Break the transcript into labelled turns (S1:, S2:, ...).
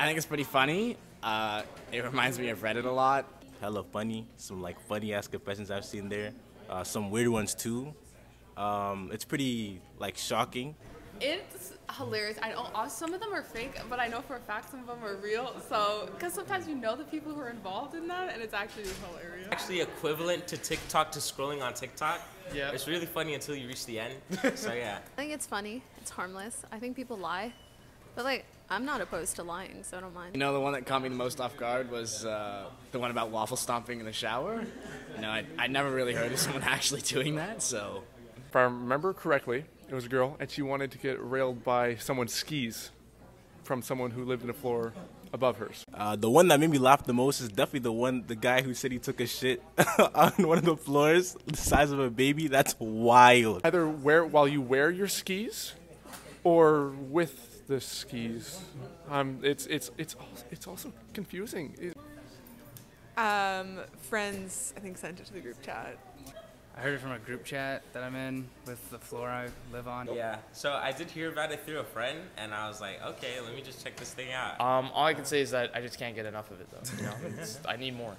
S1: I think it's pretty funny. Uh, it reminds me of Reddit a lot.
S2: Hella funny. Some like funny ass confessions I've seen there. Uh, some weird ones too. Um, it's pretty like shocking.
S3: It's hilarious. I know uh, some of them are fake, but I know for a fact some of them are real. So, because sometimes you know the people who are involved in that, and it's actually hilarious.
S4: Actually, equivalent to TikTok to scrolling on TikTok.
S5: Yeah.
S4: It's really funny until you reach the end. so yeah.
S6: I think it's funny. It's harmless. I think people lie. But, like, I'm not opposed to lying, so I don't mind.
S1: You know, the one that caught me the most off guard was uh, the one about waffle stomping in the shower. You know, I, I never really heard of someone actually doing that, so.
S5: If I remember correctly, it was a girl, and she wanted to get railed by someone's skis from someone who lived in a floor above hers.
S2: Uh, the one that made me laugh the most is definitely the one, the guy who said he took a shit on one of the floors, the size of a baby. That's wild.
S5: Either wear while you wear your skis, or with the skis. Um, it's it's it's al- it's also confusing. It-
S7: Um, friends, I think, sent it to the group chat.
S8: I heard it from a group chat that I'm in with the floor I live on.
S4: Yeah. So I did hear about it through a friend, and I was like, okay, let me just check this thing out.
S9: Um, all I can say is that I just can't get enough of it, though. You know, it's, I need more.